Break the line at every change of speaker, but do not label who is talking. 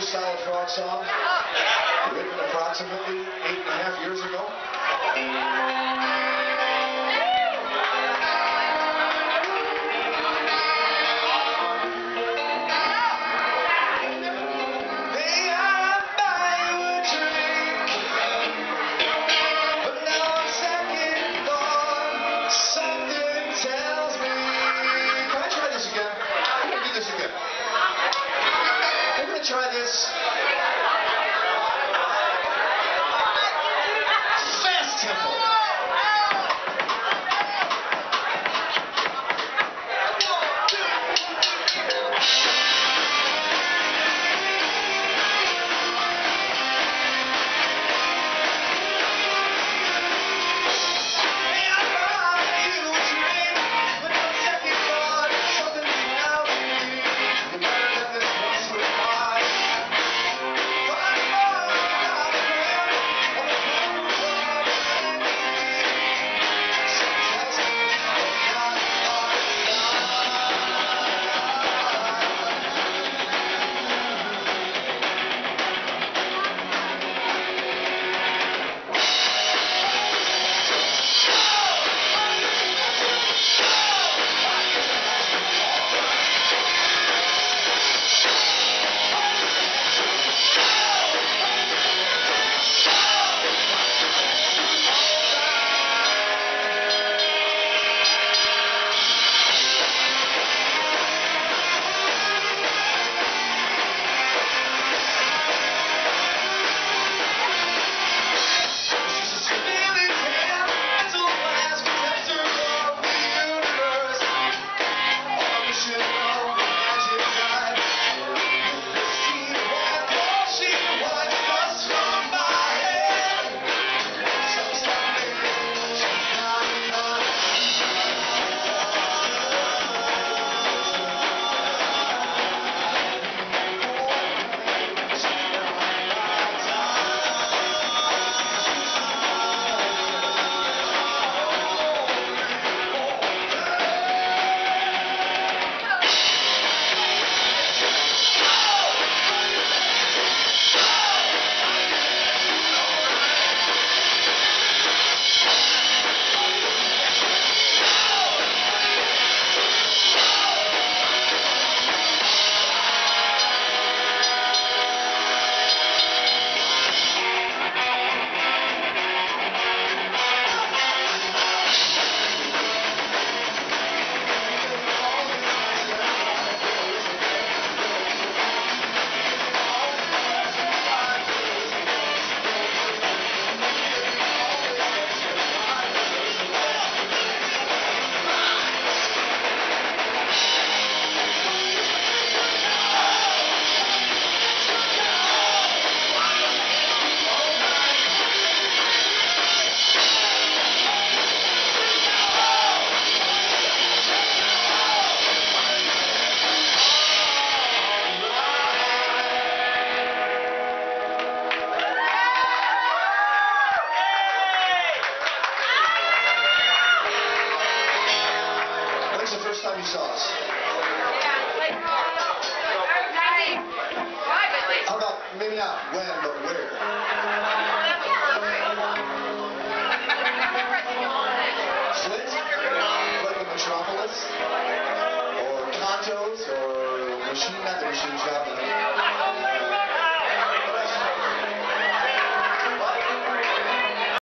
solid frog song, written approximately eight and a half years ago. try this? time you saw us? How about maybe not when, but where? Flint? Like the Metropolis? Or Contos? Or Machine, not the Machine Shop?